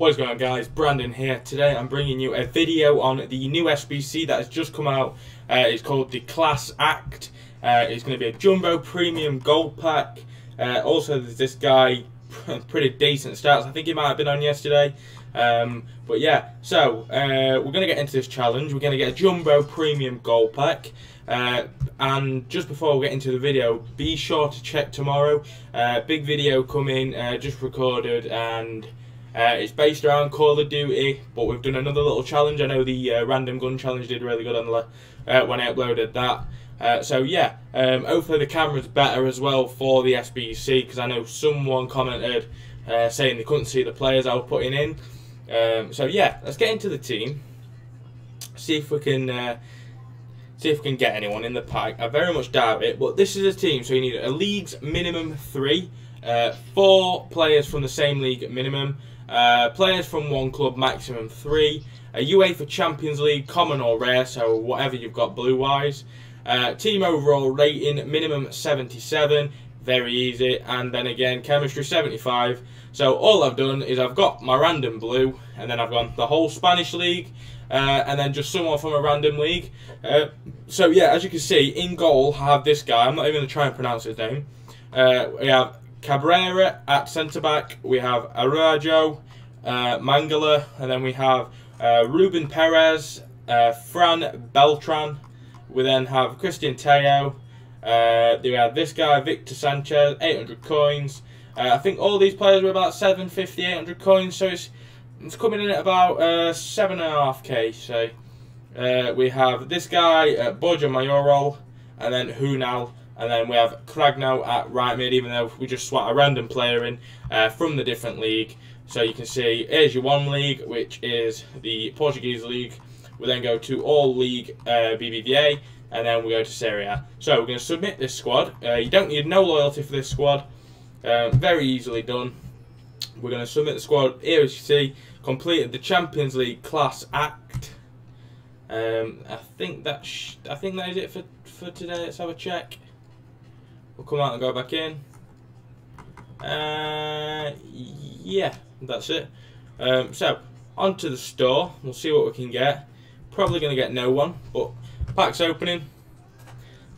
What is going on guys, Brandon here. Today I'm bringing you a video on the new SBC that has just come out. Uh, it's called the Class Act. Uh, it's going to be a Jumbo Premium Gold Pack. Uh, also there's this guy, pretty decent stats. I think he might have been on yesterday. Um, but yeah, so uh, we're going to get into this challenge. We're going to get a Jumbo Premium Gold Pack. Uh, and just before we get into the video, be sure to check tomorrow. Uh, big video coming, just recorded, and uh, it's based around Call of Duty. But we've done another little challenge. I know the uh, random gun challenge did really good on the uh, when I uploaded that. so yeah, um, hopefully the camera's better as well for the SBC because I know someone commented saying they couldn't see the players I was putting in. Um, so yeah, let's get into the team. See if we can See if we can get anyone in the pack. I very much doubt it, but this is a team, so you need a league's minimum three, uh, four players from the same league minimum, uh, players from one club maximum three, a UEFA Champions League common or rare, so whatever you've got blue wise. Uh, team overall rating minimum 77, very easy, and then again chemistry 75. So all I've done is I've got my random blue, and then I've gone the whole Spanish league, uh, and then just someone from a random league. Uh, so yeah, as you can see, in goal I have this guy. I'm not even going to try and pronounce his name. Uh, we have Cabrera at centre back. We have Araujo, uh, Mangala, and then we have uh, Ruben Perez, uh, Fran Beltran. We then have Cristian Tello. Uh, we have this guy, Victor Sanchez, 800 coins. I think all these players were about 750, 800 coins, so it's it's coming in at about uh, seven and a half k. So uh, we have this guy, uh, Borja Mayoral, and then Hunal, and then we have Cragno at right mid. Even though we just swap a random player in uh, from the different league, so you can see here's your one league, which is the Portuguese league. We then go to all league uh, BBVA, and then we go to Serie A. So we're going to submit this squad. Uh, you don't need no loyalty for this squad. Uh, very easily done. We're going to submit the squad here, as you see completed the Champions League Class Act. Um, I think that I think that is it for for today. Let's have a check. We'll come out and go back in. Uh, yeah, that's it. Um, so onto the store. We'll see what we can get. Probably going to get no one, but pack's opening.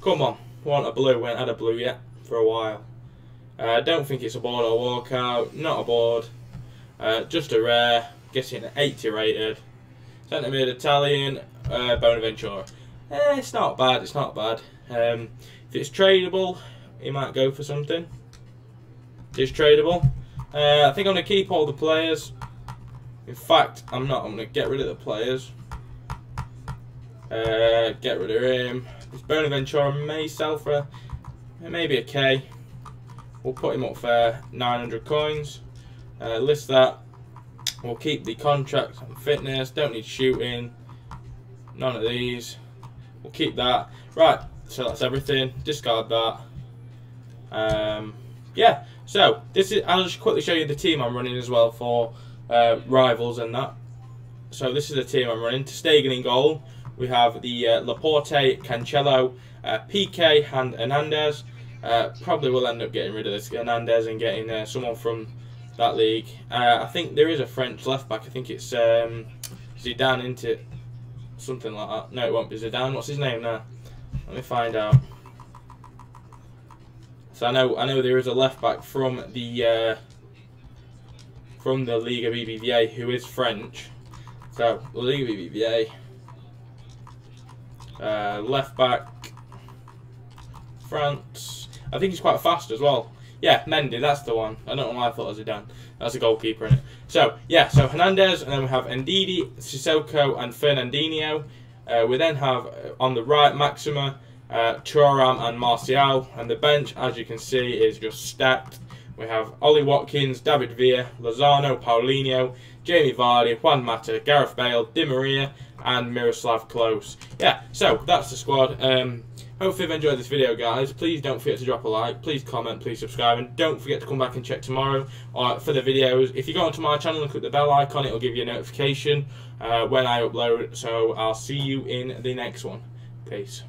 Come on, want a blue? We haven't had a blue yet for a while. I uh, don't think it's a board or walkout. Not a board. Uh, just a rare, guessing 80 rated. Centre mid Italian, uh, Bonaventura. Eh, it's not bad, it's not bad. Um, if it's tradable, he might go for something. It's tradable. Uh, I think I'm going to keep all the players. In fact, I'm not. I'm going to get rid of the players. Uh, get rid of him. This Bonaventura may sell for maybe a K. We'll put him up for 900 coins. Uh, list that. We'll keep the contract and fitness. Don't need shooting. None of these. We'll keep that. Right. So that's everything. Discard that. Um, yeah. So this is. I'll just quickly show you the team I'm running as well for uh, rivals and that. So this is the team I'm running. Ter Stegen in goal. We have the uh, Laporte, Cancelo, uh, Piqué, and Hernandez. Uh, probably will end up getting rid of this Hernandez and getting uh, someone from that league. Uh, I think there is a French left back. I think it's um, Zidane, isn't? Something like that. No, it won't be Zidane. What's his name now? Let me find out. So I know I know there is a left back from the uh, from the Liga BBVA who is French. So Liga BBVA uh, left back France. I think he's quite fast as well. Yeah, Mendy, that's the one. I don't know why I thought it was a Zidane. That's a goalkeeper in it. So, yeah, so Hernandez, and then we have Ndidi, Sissoko, and Fernandinho. Uh, we then have, uh, on the right, Maxima, uh, Thuram, and Martial. And the bench, as you can see, is just stacked. We have Ollie Watkins, David Villa, Lozano, Paulinho, Jamie Vardy, Juan Mata, Gareth Bale, Di Maria, and Miroslav Klose. Yeah, so that's the squad. Um, Hopefully you've enjoyed this video guys. Please don't forget to drop a like, please comment, please subscribe and don't forget to come back and check tomorrow uh, for the videos. If you go onto my channel and click the bell icon it will give you a notification uh, when I upload. So I'll see you in the next one. Peace.